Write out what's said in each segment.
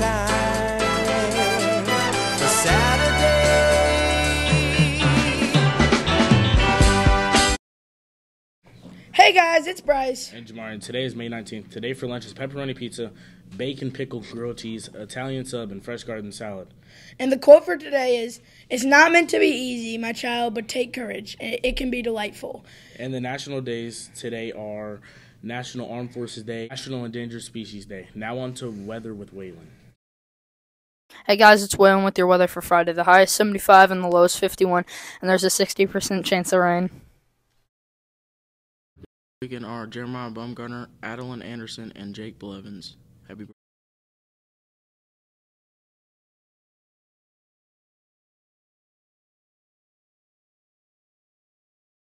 Hey guys, it's Bryce. And Jamar, and today is May 19th. Today for lunch is pepperoni pizza, bacon pickle grilled cheese, Italian sub, and fresh garden salad. And the quote for today is It's not meant to be easy, my child, but take courage. It, can be delightful. And the national days today are National Armed Forces Day, National Endangered Species Day. Now on to weather with Waylon. Hey guys, it's Waylon with your weather for Friday. The high is 75 and the low is 51, and there's a 60% chance of rain. Weekend are Jeremiah Baumgartner, Adeline Anderson, and Jake Blevins. Happy birthday.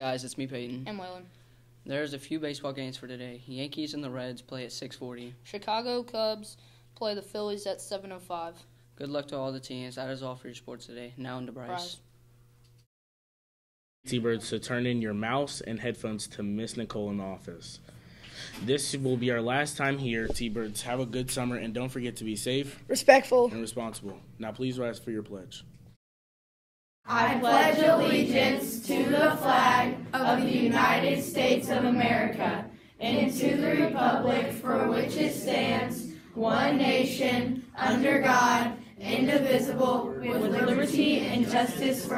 Guys, it's me, Peyton. And Waylon. There's a few baseball games for today. Yankees and the Reds play at 6:40. Chicago Cubs play the Phillies at 7:05. Good luck to all the teams. That is all for your sports today. Now into Bryce. Bryce. T-Birds to turn in your mouse and headphones to Miss Nicole in the office. This will be our last time here, T-Birds. Have a good summer and don't forget to be safe Respectful. and responsible. Now please rise for your pledge. I pledge allegiance to the flag of the United States of America and to the republic for which it stands, one nation, under God, indivisible, with liberty and justice for